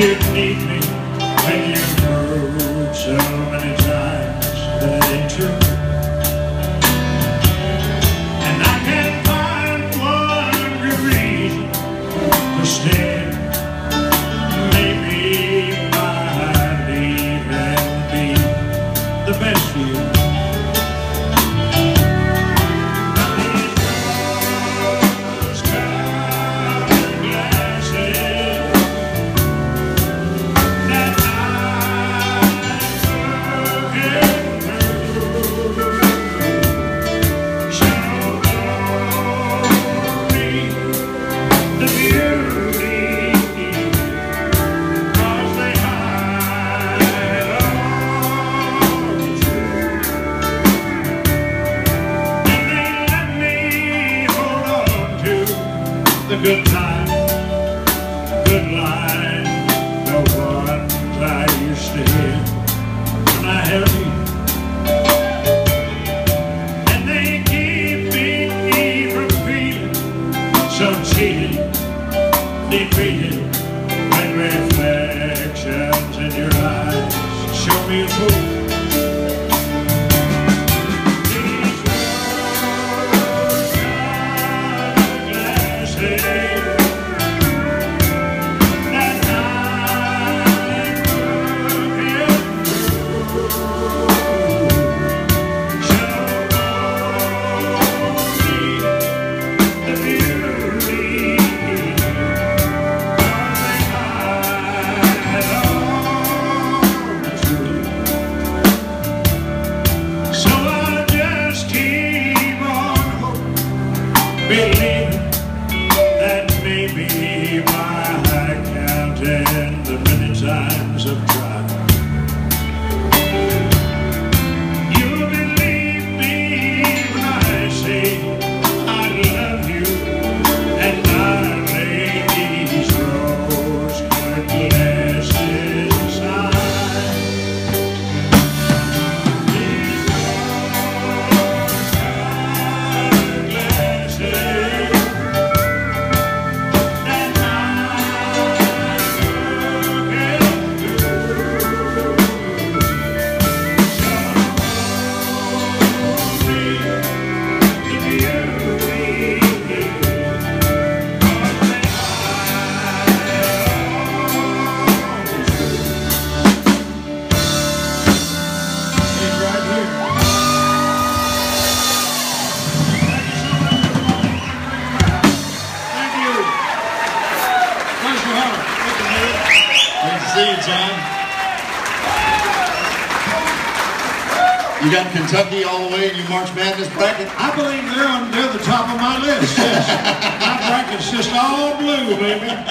you need good time, good line, the ones I used to hear when I had you. And they keep me from feeling so cheated, defeated when reflections in your eyes show me a fool. These believing see you, John. You got Kentucky all the way in your March Madness bracket? I believe they're on, they're the top of my list, yes. My bracket's just all blue, baby.